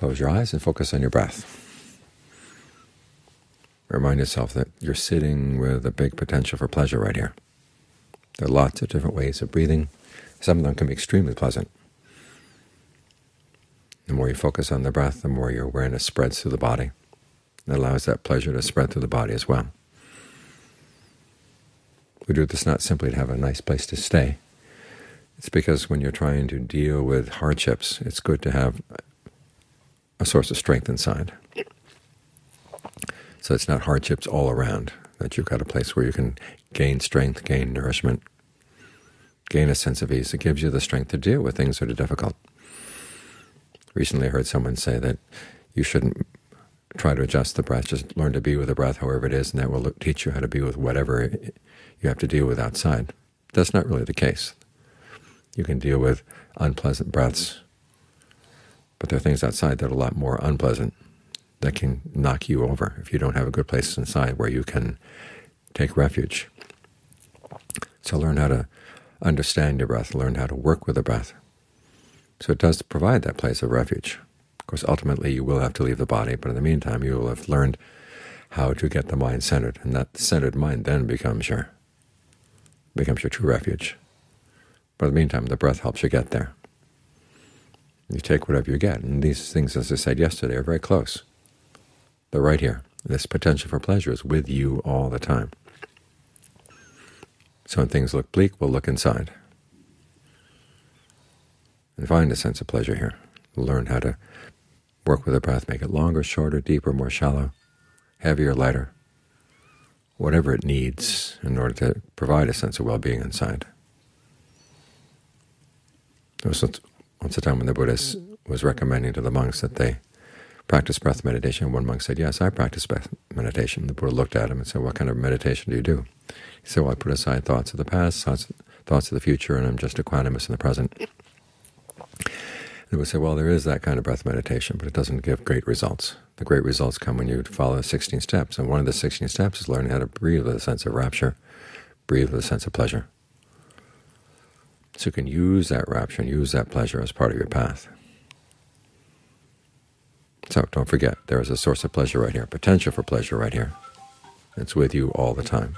Close your eyes and focus on your breath. Remind yourself that you're sitting with a big potential for pleasure right here. There are lots of different ways of breathing. Some of them can be extremely pleasant. The more you focus on the breath, the more your awareness spreads through the body. It allows that pleasure to spread through the body as well. We do this not simply to have a nice place to stay. It's because when you're trying to deal with hardships, it's good to have a source of strength inside. So it's not hardships all around, that you've got a place where you can gain strength, gain nourishment, gain a sense of ease. It gives you the strength to deal with things that are difficult. Recently I heard someone say that you shouldn't try to adjust the breath, just learn to be with the breath however it is, and that will teach you how to be with whatever you have to deal with outside. That's not really the case. You can deal with unpleasant breaths, but there are things outside that are a lot more unpleasant that can knock you over if you don't have a good place inside where you can take refuge. So learn how to understand your breath, learn how to work with the breath. So it does provide that place of refuge. Of course, ultimately you will have to leave the body, but in the meantime you will have learned how to get the mind centered, and that centered mind then becomes your becomes your true refuge. But in the meantime, the breath helps you get there. You take whatever you get, and these things, as I said yesterday, are very close. They're right here. This potential for pleasure is with you all the time. So when things look bleak, we'll look inside and find a sense of pleasure here. Learn how to work with the breath, make it longer, shorter, deeper, more shallow, heavier, lighter, whatever it needs in order to provide a sense of well-being inside. Was once a time when the Buddha was recommending to the monks that they practice breath meditation. One monk said, yes, I practice breath meditation. The Buddha looked at him and said, what kind of meditation do you do? He said, well, I put aside thoughts of the past, thoughts, thoughts of the future, and I'm just equanimous in the present. They would say, well, there is that kind of breath meditation, but it doesn't give great results. The great results come when you follow the 16 steps, and one of the 16 steps is learning how to breathe with a sense of rapture, breathe with a sense of pleasure. So you can use that rapture and use that pleasure as part of your path. So don't forget, there is a source of pleasure right here, potential for pleasure right here. It's with you all the time.